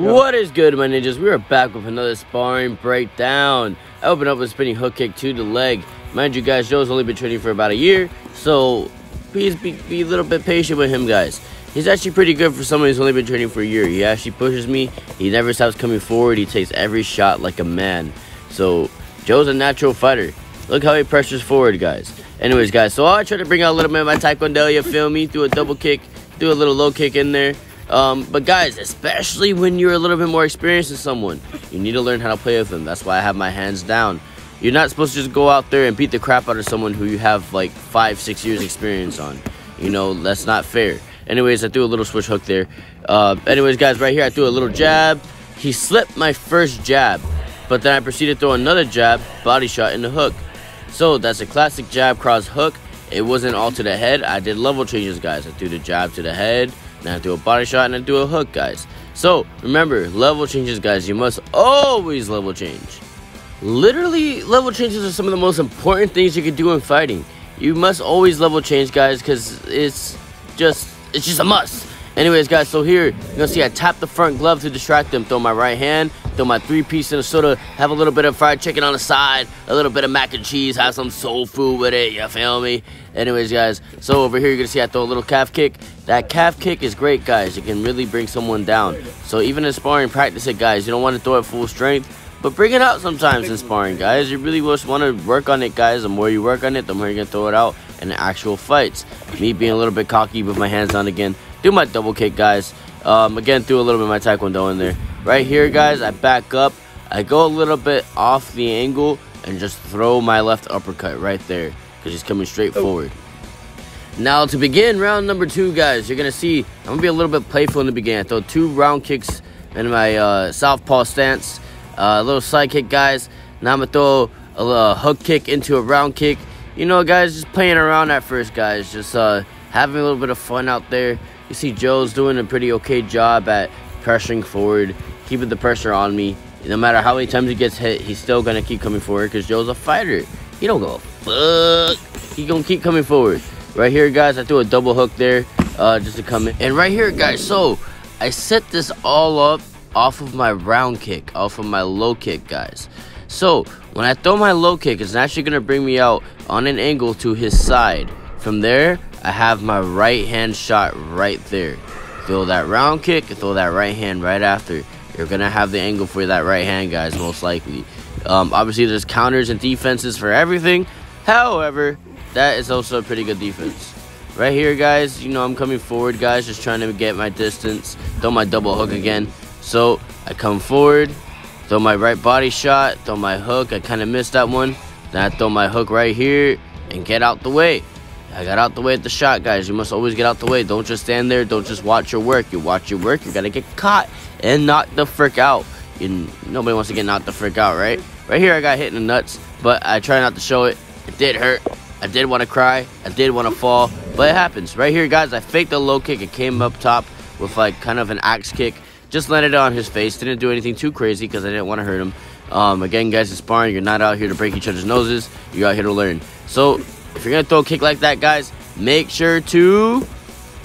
What is good, my ninjas? We are back with another sparring breakdown. I opened up with a spinning hook kick to the leg. Mind you, guys, Joe's only been training for about a year, so please be, be a little bit patient with him, guys. He's actually pretty good for someone who's only been training for a year. He actually pushes me. He never stops coming forward. He takes every shot like a man. So, Joe's a natural fighter. Look how he pressures forward, guys. Anyways, guys, so I try to bring out a little bit of my Taekwondo, you feel me? Do a double kick, do a little low kick in there. Um, but guys, especially when you're a little bit more experienced than someone, you need to learn how to play with them. That's why I have my hands down. You're not supposed to just go out there and beat the crap out of someone who you have like five, six years experience on. You know, that's not fair. Anyways, I threw a little switch hook there. Uh, anyways, guys, right here, I threw a little jab. He slipped my first jab, but then I proceeded to throw another jab, body shot in the hook. So that's a classic jab cross hook. It wasn't all to the head. I did level changes, guys. I threw the jab to the head, I do a body shot and I do a hook, guys. So, remember, level changes, guys. You must always level change. Literally, level changes are some of the most important things you can do in fighting. You must always level change, guys, because it's just, it's just a must. Anyways, guys, so here, you're going to see I tap the front glove to distract them. Throw my right hand, throw my three-piece in a soda, have a little bit of fried chicken on the side, a little bit of mac and cheese, have some soul food with it, you feel me? Anyways, guys, so over here, you're to see I throw a little calf kick. That calf kick is great, guys. It can really bring someone down. So even in sparring, practice it, guys. You don't want to throw it full strength. But bring it out sometimes in sparring, guys. You really just want to work on it, guys. The more you work on it, the more you're going to throw it out in actual fights. Me being a little bit cocky with my hands down again. Do my double kick, guys. Um, again, threw a little bit of my taekwondo in there. Right here, guys, I back up. I go a little bit off the angle and just throw my left uppercut right there. Because he's coming straight oh. forward. Now, to begin round number two, guys, you're going to see I'm going to be a little bit playful in the beginning. I throw two round kicks in my uh, southpaw stance. Uh, a little side kick, guys. Now I'm going to throw a little hook kick into a round kick. You know, guys, just playing around at first, guys. Just uh, having a little bit of fun out there. You see Joe's doing a pretty okay job at pressuring forward, keeping the pressure on me. No matter how many times he gets hit, he's still to keep coming forward because Joe's a fighter. He don't go, fuck. He to keep coming forward. Right here, guys, I threw a double hook there uh, just to come in. And right here, guys, so I set this all up off of my round kick, off of my low kick, guys. So when I throw my low kick, it's actually to bring me out on an angle to his side. From there, I have my right hand shot right there. Throw that round kick, throw that right hand right after. You're to have the angle for that right hand, guys, most likely. Um, obviously, there's counters and defenses for everything. However, that is also a pretty good defense. Right here, guys, you know, I'm coming forward, guys, just trying to get my distance. Throw my double hook again. So I come forward, throw my right body shot, throw my hook. I kind of missed that one. Then I throw my hook right here and get out the way. I got out the way at the shot, guys. You must always get out the way. Don't just stand there. Don't just watch your work. You watch your work, you got to get caught and knock the frick out. And nobody wants to get knocked the frick out, right? Right here, I got hit in the nuts, but I try not to show it. It did hurt. I did want to cry. I did want to fall, but it happens. Right here, guys, I faked a low kick. It came up top with like kind of an axe kick. Just landed on his face. Didn't do anything too crazy because I didn't want to hurt him. Um, again, guys, it's sparring. You're not out here to break each other's noses. You're out here to learn. So, if you're going to throw a kick like that, guys, make sure to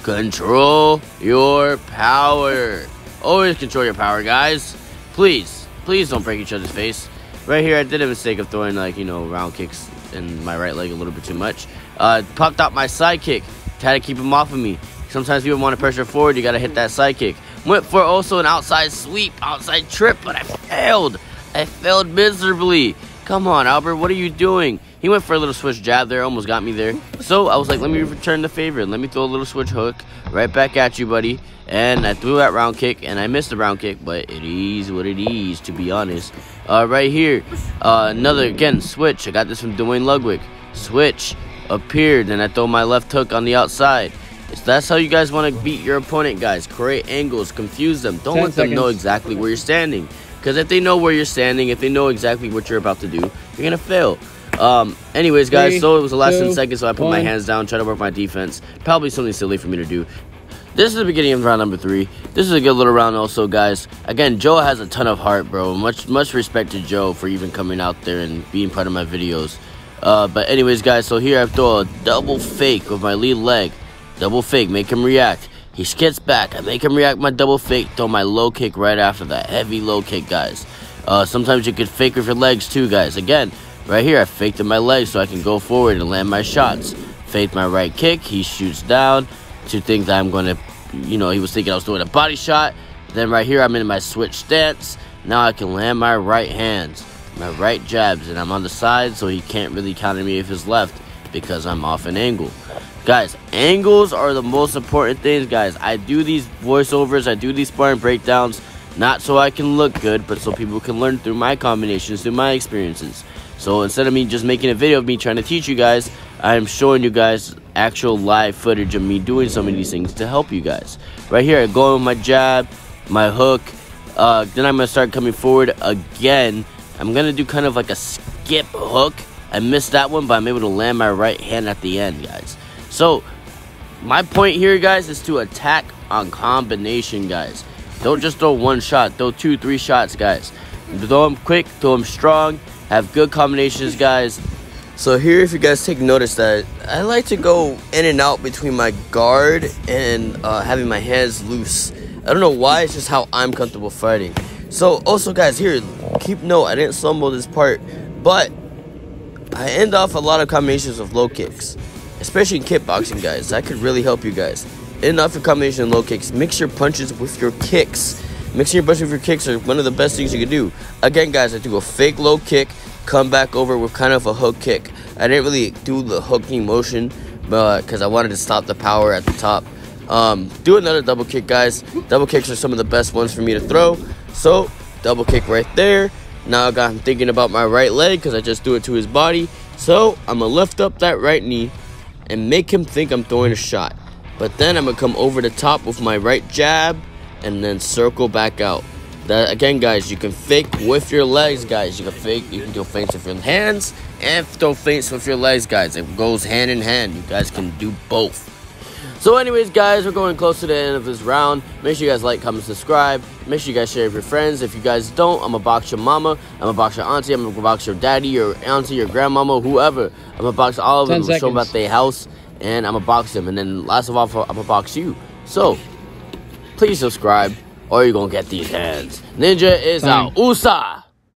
control your power. Always control your power, guys. Please, please don't break each other's face. Right here, I did a mistake of throwing, like, you know, round kicks in my right leg a little bit too much. Uh, popped out my side kick. Had to keep him off of me. Sometimes people want to pressure forward. You got to hit that side kick. Went for also an outside sweep, outside trip, but I failed. I failed miserably. Come on, Albert, what are you doing? He went for a little switch jab there, almost got me there. So I was like, let me return the favor. Let me throw a little switch hook right back at you, buddy. And I threw that round kick, and I missed the round kick, but it is what it is, to be honest. Uh, right here, uh, another, again, switch. I got this from Duane Ludwig. Switch appeared, and I throw my left hook on the outside. So that's how you guys want to beat your opponent, guys. Create angles, confuse them. Don't let them know exactly where you're standing. Because if they know where you're standing, if they know exactly what you're about to do, you're going to fail. Um, anyways, guys, Three, so it was the last two, 10 seconds, so I put one. my hands down, try to work my defense. Probably something silly for me to do. This is the beginning of round number three. This is a good little round also, guys. Again, Joe has a ton of heart, bro. Much much respect to Joe for even coming out there and being part of my videos. Uh, but anyways, guys, so here I throw a double fake with my lead leg. Double fake, make him react. He skits back. I make him react my double fake, throw my low kick right after that. Heavy low kick, guys. Uh, sometimes you could fake with your legs too, guys. Again, right here, I faked in my legs so I can go forward and land my shots. Faked my right kick. He shoots down to think that I'm going to, you know, he was thinking I was doing a body shot. Then right here, I'm in my switch stance. Now I can land my right hands, my right jabs, and I'm on the side, so he can't really counter me with his left because I'm off an angle. Guys, angles are the most important things, guys. I do these voiceovers, I do these sparring breakdowns, not so I can look good, but so people can learn through my combinations, through my experiences. So instead of me just making a video of me trying to teach you guys, I am showing you guys actual live footage of me doing some of these things to help you guys. Right here, I go with my jab, my hook, uh, then I'm to start coming forward again. I'm to do kind of like a skip hook. I missed that one, but I'm able to land my right hand at the end, guys. So, my point here, guys, is to attack on combination, guys. Don't just throw one shot. Throw two, three shots, guys. Throw them quick, throw them strong. Have good combinations, guys. So here, if you guys take notice that I like to go in and out between my guard and uh, having my hands loose. I don't know why, it's just how I'm comfortable fighting. So also, guys, here, keep note, I didn't stumble this part, but I end off a lot of combinations of low kicks especially in kickboxing, guys. That could really help you guys. Enough for combination low kicks. Mix your punches with your kicks. Mixing your punches with your kicks are one of the best things you can do. Again, guys, I do a fake low kick, come back over with kind of a hook kick. I didn't really do the hooking motion, because I wanted to stop the power at the top. Um, do another double kick, guys. Double kicks are some of the best ones for me to throw. So, double kick right there. Now I got him thinking about my right leg because I just threw it to his body. So, I'm going to lift up that right knee and make him think I'm throwing a shot. But then I'm going to come over the top with my right jab and then circle back out. That again, guys, you can fake with your legs, guys. You can fake, you can do feints with your hands and throw feints with your legs, guys. It goes hand in hand. You guys can do both. So anyways, guys, we're going close to the end of this round. Make sure you guys like, comment, subscribe. Make sure you guys share with your friends. If you guys don't, I'm a box your mama. I'm a box your auntie. I'm a box your daddy, your auntie, your grandmama, whoever. I'm gonna box all of them. Show them about their house, and I'm gonna box them. And then last of all, I'm gonna box you. So please subscribe, or you're gonna get these hands. Ninja is Fine. out. USA.